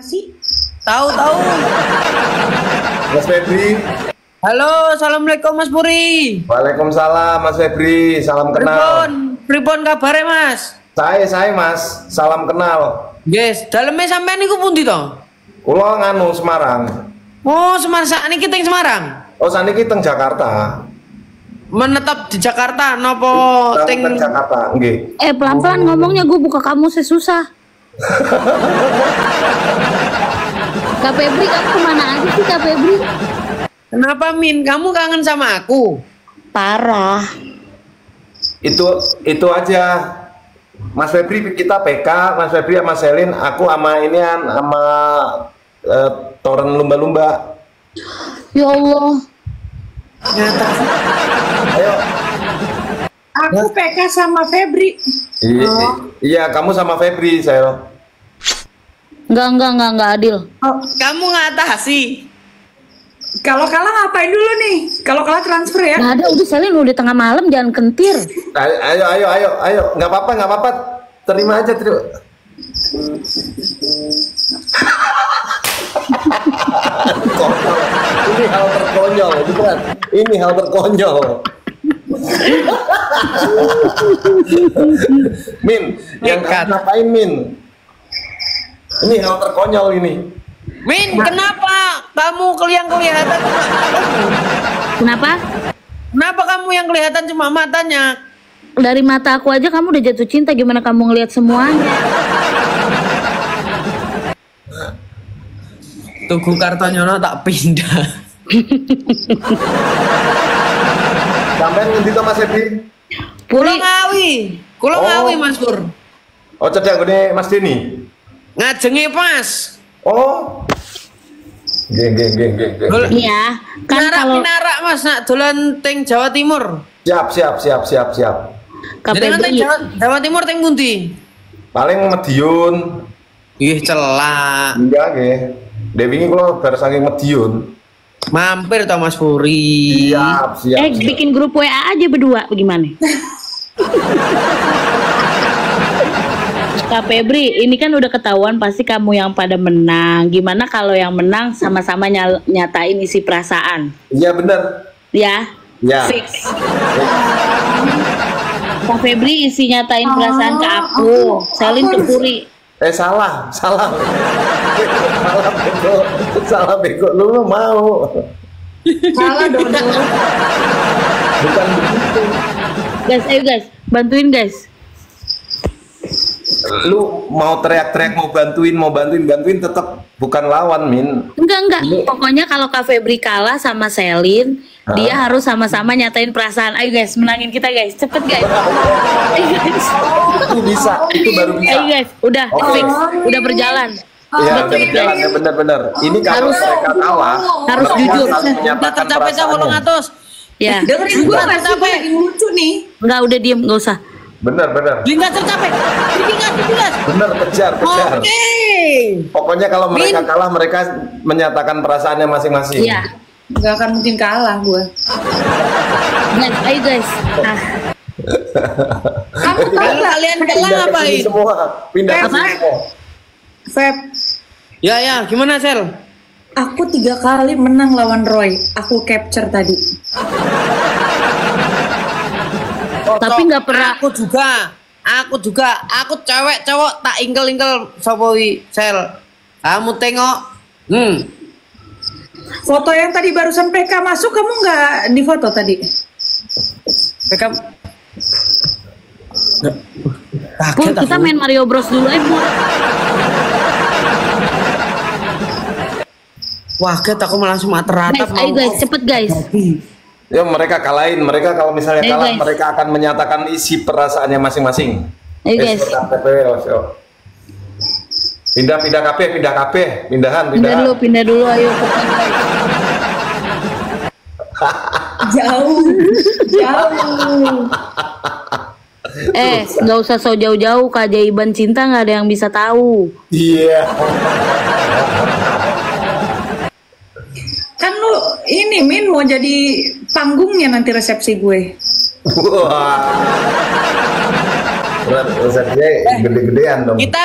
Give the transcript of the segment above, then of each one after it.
sih? Tahu tahu. Mas Febri. Halo, assalamualaikum Mas Puri. Waalaikumsalam Mas Febri. Salam kenal. Pripon, pripon kabare Mas? Saya saya Mas. Salam kenal. Yes, dalamnya sampean niku pundi to? Kula nganu Semarang. Oh, Semarang sakniki teng Semarang. Oh saniki teng Jakarta. Menetap di Jakarta nopo Teng, Jakarta, nggih. Eh pelan-pelan ngomongnya gue buka kamu susah. Kak Febri kamu ke mana aja sih Kak Febri? Kenapa Min? Kamu kangen sama aku? Parah. Itu itu aja. Mas Febri kita PK, Mas Febri sama Selin, aku sama ini an sama eh, toren lumba-lumba. Ya Allah. Nyata. Ayo. Aku PK sama Febri. I- i- iya, kamu sama Febri, Sel. Enggak, enggak, enggak, enggak adil. Oh, Kamu ngatasi. kalau kalah ngapain dulu nih? Kalau kalah transfer ya? Nggak ada, udah Selin udah tengah malam jangan kentir. Ayo, ayo, ayo, ayo, ayo. Nggak apa-apa, nggak apa-apa. Terima aja, terima. Ini hal terkonyol, bukan? Ini hal terkonyol. Min, yang ngapain Min? Ini hal terkonyol ini. Min, kenapa kamu keliang kelihatan cuma Kenapa? Kenapa kamu yang kelihatan cuma matanya? Dari mata aku aja kamu udah jatuh cinta, gimana kamu ngelihat semuanya? Tugu Kartonyono tak pindah. Sampai ngendi to Mas? Kulo Puri, ngawi, kulo Oh. ngawi Mas Pur. Oh, cedek gini Mas Deni. Ngajenge pas. Oh. Geng, geng, geng, geng, geng. Gol- nih ya, kan Narak kalau pinarak Mas nak dolan teng Jawa Timur. Siap, siap, siap, siap, siap. Jadi kan teng Febri, Jawa, Jawa Timur teng pundi? Paling Medion. Ih celak. Iya, nggih. Dewi ini kalau bar saking Medion. Mampir to Mas Puri. Siap, siap. eh siap. bikin grup WA aja berdua, bagaimana? Kak Febri, ini kan udah ketahuan pasti kamu yang pada menang. Gimana kalau yang menang sama-sama nyal- nyatain isi perasaan? Iya bener. Ya? Ya. Fix. Kak Febri isi nyatain perasaan ke aku. Selin ke Puri. Eh salah, salah. salah bego. Salah bego. Lu, lu mau. Salah dong. Bukan begitu. Guys, ayo guys, bantuin guys. Lu mau teriak-teriak mau bantuin, mau bantuin, bantuin tetap bukan lawan, Min. Enggak, enggak. Pokoknya kalau Kak Febri kalah sama Selin, Hah? dia harus sama-sama nyatain perasaan. Ayo guys, menangin kita guys. Cepet guys. Ayo guys. Itu bisa, itu baru bisa. Ayo guys, udah Oke. fix, udah berjalan. Iya, udah berjalan, ya bener-bener. Ini kalau Harus- mereka kalah, harus jujur. Udah tercapai cah perasaannya. 800. Ya. Dengerin gue lagi lucu nih. Enggak, udah diem, enggak usah. Bener, bener. Tinggal tercapai. Tinggal tinggal. Bener, kejar, kejar. Oke. Pokoknya kalau mereka kalah, mereka menyatakan perasaannya masing-masing. Iya. Gak akan mungkin kalah gue. Guys, ayo guys. Ah, Kamu gak? kalian kalah ngapain? semua. Pindah ke sini semua. Feb, Ya ya, gimana Sel? aku tiga kali menang lawan Roy. Aku capture tadi. Tapi nggak pernah- Aku juga. Aku juga. Aku cewek cowok tak ingkel-ingkel sapa wi Sel. Kamu tengok. Hmm. Foto yang tadi barusan PK masuk, kamu nggak di foto tadi? Beckham. Pur, kita main Mario Bros dulu aja, Pur. Wah, kita aku malah cuma Guys, teratap ayo guys, cepet guys. Ya mereka kalahin, mereka kalau misalnya Ayo, kalah, guys. mereka akan menyatakan isi perasaannya masing-masing. Ayo, Eh, guys. Pindah, pindah KP, pindah KP, pindahan, Pindah pindahan. dulu, pindah dulu, ayo. Jauh, jauh. Eh, nggak usah so jauh-jauh, keajaiban cinta nggak ada yang bisa tahu. Iya. Kan lu ini Min mau jadi panggungnya nanti resepsi gue. Wah. Resepsinya gede-gedean dong. Kita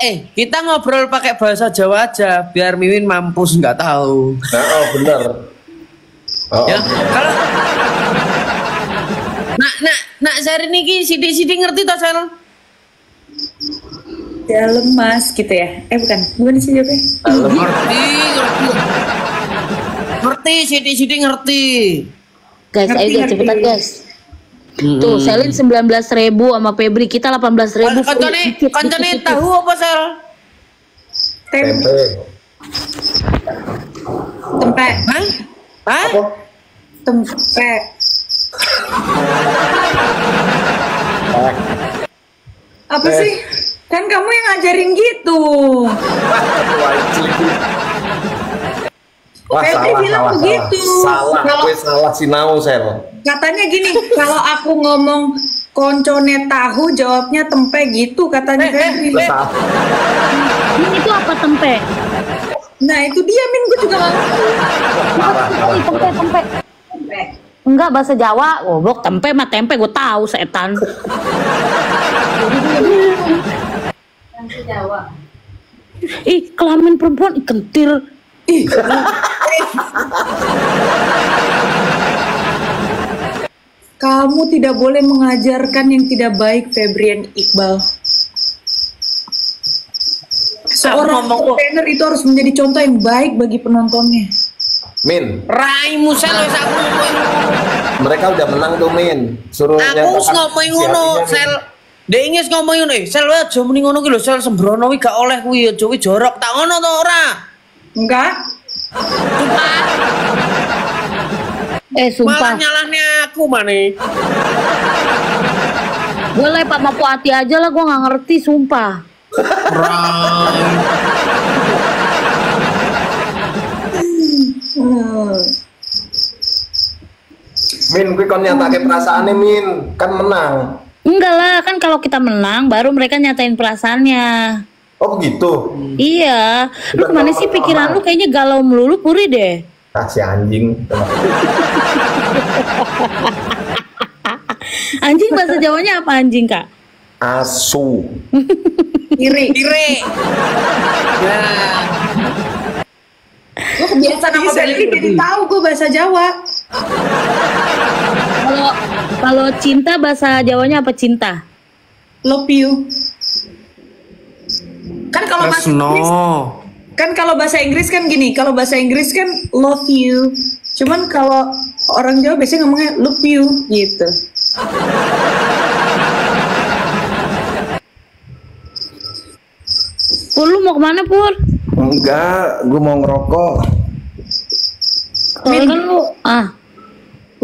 eh kita ngobrol pakai bahasa Jawa aja biar Mimin mampus nggak tahu. Nah, oh bener. Oh, Ya, kalau Nak, nak, nak Sari niki sidik-sidik ngerti toh Sel? Dalam mas gitu ya? Eh bukan, gimana sih jawabnya? Ngerti, ngerti. Ngerti, sidik-sidik ngerti. Guys, ayo Ngerti, guys cepetan guys. Tuh, Selin 19.000 ribu sama Febri, kita 18.000 ribu. Kancane, kancane tahu apa Sel? Tem Tempe. tempe, Hah? Hah? Apa? tempe. Apa Eh. sih? Kan kamu yang ngajarin gitu. Wah, Febri salah, bilang salah, begitu. salah. Salah, Kalau- salah sinau, Sel. Katanya gini, kalau aku ngomong koncone tahu, jawabnya tempe gitu katanya Febri. Lu salah. Ini itu apa tempe? Nah itu dia Min, gue juga gak ngerti. Tempe, tempe. Tempe. Enggak bahasa Jawa, goblok tempe mah tempe gue tahu setan. Ih, kelamin perempuan kentir. Ih, Kamu tidak boleh mengajarkan yang tidak baik, Febrian Iqbal. Seorang ngomong kok. entertainer itu harus menjadi contoh yang baik bagi penontonnya. Min, Raimu Sel wis aku ngomong. mereka udah menang tuh, Min. Suruh Aku wis nyatakan ngomong isi ngono. Sel. Dek ingis ngomong ngono, eh, Sel aja muni ngono ki lho, Sel sembrono wi gak oleh kuwi aja jorok. Tak ngono to ora? Enggak? Sumpah, Eh, malah sumpah. nyalahnya aku maneh. Boleh Pak Mapuati aja lah, gue nggak ngerti, sumpah. Hmm. Min, gue kon nyatake perasaannya, Min. Kan menang. Enggak lah, kan kalau kita menang, baru mereka nyatain perasaannya. Oh begitu. Iya, lu Udah ke mana sih pikiran lu kayaknya galau melulu puri deh. Kasih anjing. Anjing bahasa Jawanya apa anjing kak? Asu. Iri. Ire. Ya. Gue kebiasaan sama Febri jadi tahu gue bahasa Jawa. Kalau kalau cinta bahasa Jawanya apa cinta? Love you. Kan kalau bahasa Inggris, kan kalau bahasa Inggris kan gini, kalau bahasa Inggris kan love you. Cuman kalau orang Jawa biasanya ngomongnya love you gitu. Pur lu mau ke mana Pur? Enggak, gue mau ngerokok. Kalau kan lu ah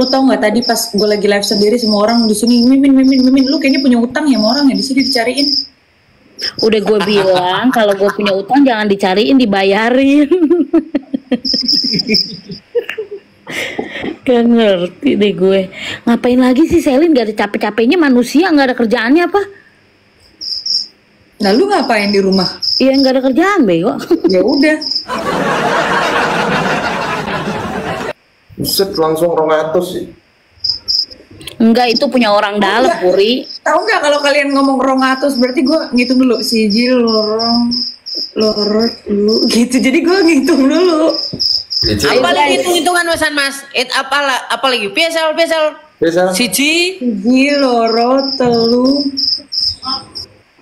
Lo tau nggak tadi pas gue lagi live sendiri semua orang di sini mimin mimin mimin lu kayaknya punya utang ya sama orang ya di sini dicariin. Udah gue bilang kalau gue punya utang jangan dicariin dibayarin. Gak ngerti deh gue. Ngapain lagi sih Selin gak ada capek-capeknya manusia nggak ada kerjaannya apa? Nah lu ngapain di rumah? Iya nggak ada kerjaan bego. Ya udah. Buset langsung 200 sih. Enggak itu punya orang dalam Puri. Tahu nggak kalau kalian ngomong rongatus berarti gue ngitung dulu siji lorong lorot lu gitu. Jadi gue ngitung dulu. Cicil. Apa lagi hitung-hitungan Mas? It apa la- apa lagi? Piesel, piesel. Bisa. Siji. Siji loro telu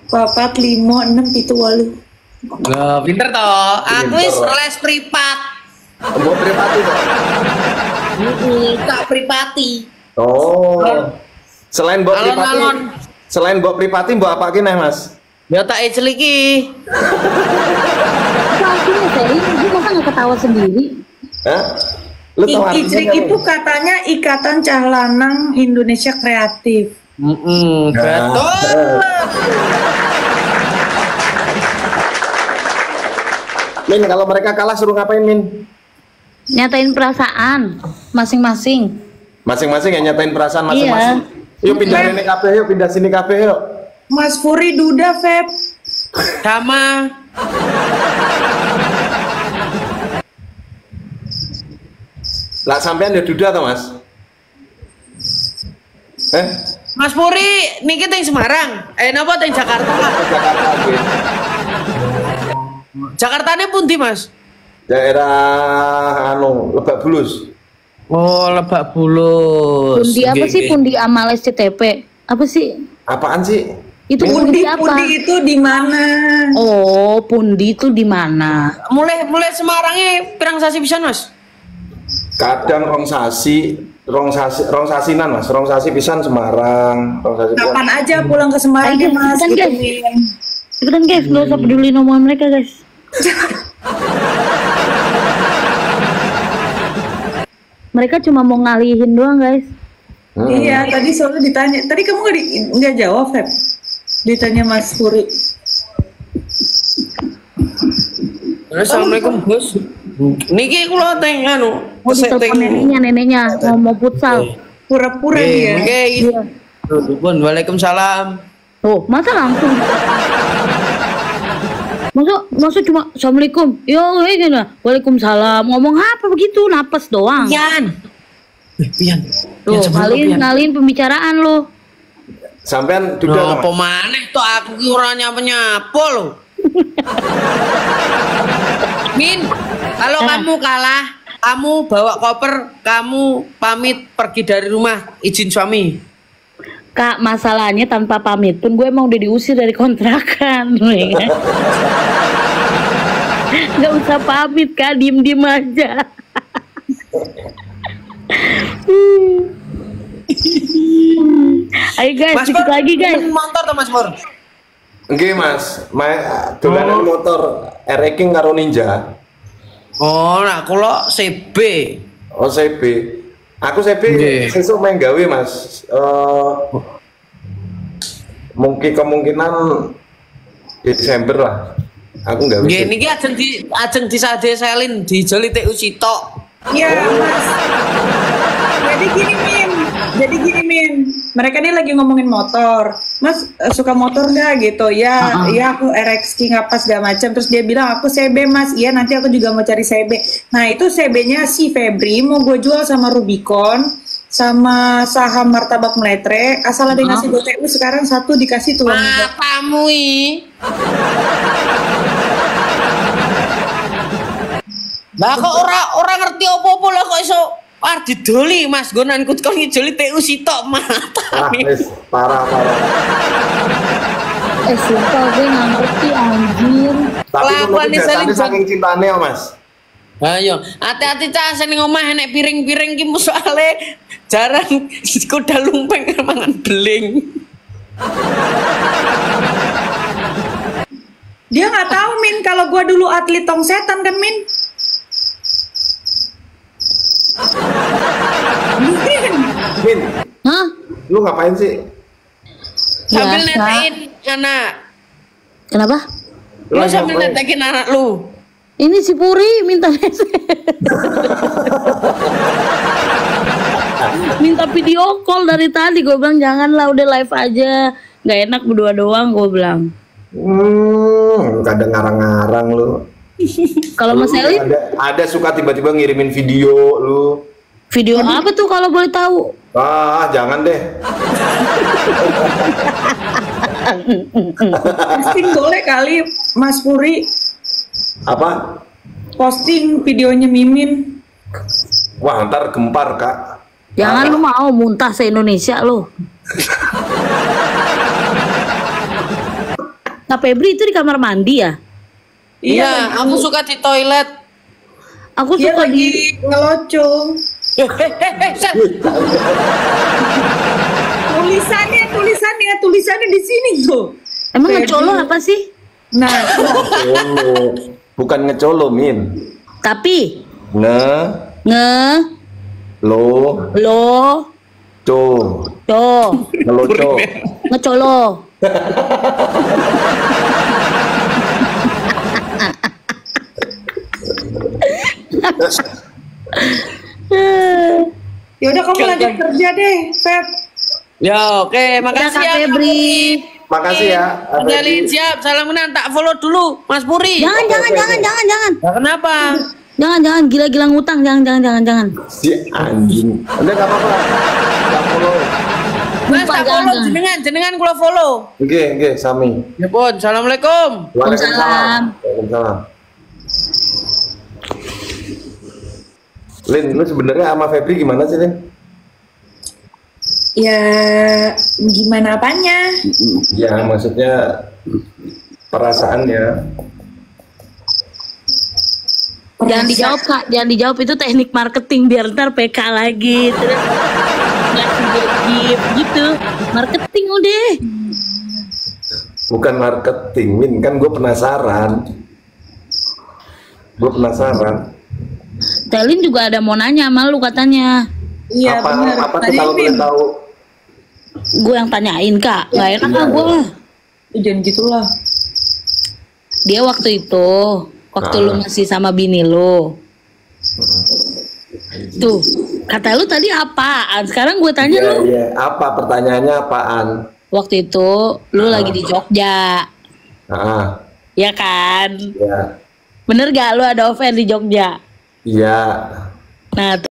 papat limo enam pitu walu. Nah, pinter toh. Aku wis les privat. Buat kok. Heeh, tak privati. Oh. Selain buat privati. Alon-alon. Selain buat privati, buat apa gini, Mas? Ya tak Selin? Gue masa nggak ketawa sendiri? Hah? Lu Icrik nggak, itu katanya Ikatan Cahlanang Indonesia Kreatif. Heeh, Nah, betul. Min, kalau mereka kalah suruh ngapain, Min? Nyatain perasaan masing-masing. Masing-masing yang nyatain perasaan masing-masing. Yuk pindah ini kabeh, yuk pindah sini kabeh, yuk. Mas Furi Duda Feb. Sama. Lah sampean ya duda toh, Mas? Eh? Mas Puri, niki teng Semarang. Eh napa teng Jakarta? Jakarta, oke. Jakartanya pun di mas. Daerah anu Lebak Bulus. Oh Lebak Bulus. Pundi apa sih pundi amal SCTP? Apa sih? Apaan sih? Itu Pundi, pundi apa? pundi itu di mana? Oh, pundi itu di mana? Mulai mulai Semarangnya pirang sasi pisan mas. Kadang rong sasi, rong sasi, rong sasinan mas, rong sasi pisan Semarang, rong sasi. Kapan aja pulang ke Semarang Ayo, ya mas? cepetan, Gitu, guys. Cepetan guys, nggak usah peduli omongan mereka guys. mereka cuma mau ngalihin doang guys. Hmm. Iya, tadi soalnya ditanya. Tadi kamu nggak di- nggak jawab, Feb? Ditanya Mas Puri. Assalamualaikum bos. Niki kula teng anu. Mau tesek ditelepon neneknya, neneknya mau mau futsal. Pura-pura Nggih, dia. Iya. Pun Waalaikumsalam. Tuh, masa langsung? Masa, masa cuma Assalamualaikum, yo kayak gini, Waalaikumsalam, ngomong apa begitu, napas doang. Pian. Eh, Pian. Tuh, ngalin, ngalin pembicaraan lo. Sampean Duh, duda apa maneh tuh aku ki ora nyapa-nyapa lo. Min, kalau kamu kalah, kamu bawa koper, kamu pamit pergi dari rumah, izin suami. Kak, masalahnya tanpa pamit pun gue emang udah diusir dari kontrakan. ya kan? Gak usah pamit kak, diem-diem aja. Ayo guys, sedikit Pur, lagi guys. Motor tuh Mas Pur. Nggih Mas, main dolanan motor R-King karo Ninja. Oh, nah kula CB. Oh CB. Aku CB Nggih. sesuk main gawe Mas. Eh mungkin kemungkinan Desember lah. Aku nggak Nggih, bisa. niki ajeng di ajeng disade selin dijoli TU sitok. Iya, Mas. Jadi gini, Min. Jadi gini, Min. Mereka ini lagi ngomongin motor. Mas eh, suka motor nggak gitu? Ya, ya aku RX King apa segala macam. Terus dia bilang aku CB, Mas. Iya, nanti aku juga mau cari CB. Nah, itu CB-nya si Febri mau gue jual sama Rubicon sama saham martabak meletre asal ada yang ngasih gue sekarang satu dikasih tuh Matamu i. Lah kok ora ora ngerti iso ah didoli Mas gonan kut kok ngijoli TU sitok Wah, matamu. wis parah parah. Eh sumpah gue nggak ngerti anjir. Tapi Kelakuan biasanya Saling, saking cintane oh, Mas. Ayo, hati-hati cah sing omah enek piring-piring ki soalé jarang kuda lumpeng mangan beling. dia nggak tahu Min kalau gue dulu atlet tong setan kan Min Min Min, Hah? lu ngapain sih? Sambil Biasa. netekin anak. Kenapa? Lu Lagi sambil netekin anak lu. Ini si Puri minta minta video call dari tadi gue bilang janganlah udah live aja nggak enak berdua doang gue bilang Hmm, kadang ngarang-ngarang lu. kalau Mas Lu Elin ada, ada suka tiba-tiba ngirimin video lu. Video apa tuh kalau boleh tahu Ah, jangan deh. posting boleh kali Mas Puri Apa? posting videonya Mimin Wah, ntar gempar, Kak. jangan lu mau muntah se Indonesia lo Nah Febri itu di kamar mandi ya Iya, aku suka di toilet. aku dia suka di lagi ngeloco Hehehe, Sel. Tulisannya tulisannya tulisannya di sini tuh. Emang ngecolo apa sih? Nah. Bukan ngecolo, Min. tapi? Nge, nge? Lo, lo? Co. co? Ngeloco. ngecolo ya udah kamu lanjut kerja deh Feb Ya, oke, Udah makasih ya. Febri Makasih ya. Elin siap, salam kenal, tak follow dulu, Mas Puri. jangan jangan jangan jangan jangan Ya, kenapa? jangan jangan gila-gila ngutang jangan jangan jangan jangan Si anjing. Udah gak apa-apa. Gak follow. Mas tak follow jangan. jenengan, jenengan kula follow. Oke, oke, Sami. Ya pun, assalamualaikum. Waalaikumsalam. Waalaikumsalam. Lin, lu sebenarnya sama Febri gimana sih, Lin? Ya gimana apanya? Ya, maksudnya perasaannya. Jangan dijawab kak, jangan dijawab itu teknik marketing biar ntar PK lagi terus gitu. Marketing udah. Bukan marketing, Min. Kan gue penasaran. Gue penasaran. Telin juga ada mau nanya sama lu katanya. Iya apa benar. apa tuh Tadi kalau boleh Min, tahu? Gue yang tanyain kak, nggak enak Iya, lah gue. "Ih, jangan gitulah. Dia waktu itu, waktu Ah. lu masih sama bini lu. Tuh, kata lu tadi apaan? Sekarang gue tanya Iya, lu. iya. Apa pertanyaannya apaan? Waktu itu lu lagi di Jogja, Ah, ya kan? ya. Bener gak lu ada oven di Jogja? Iya. Nah,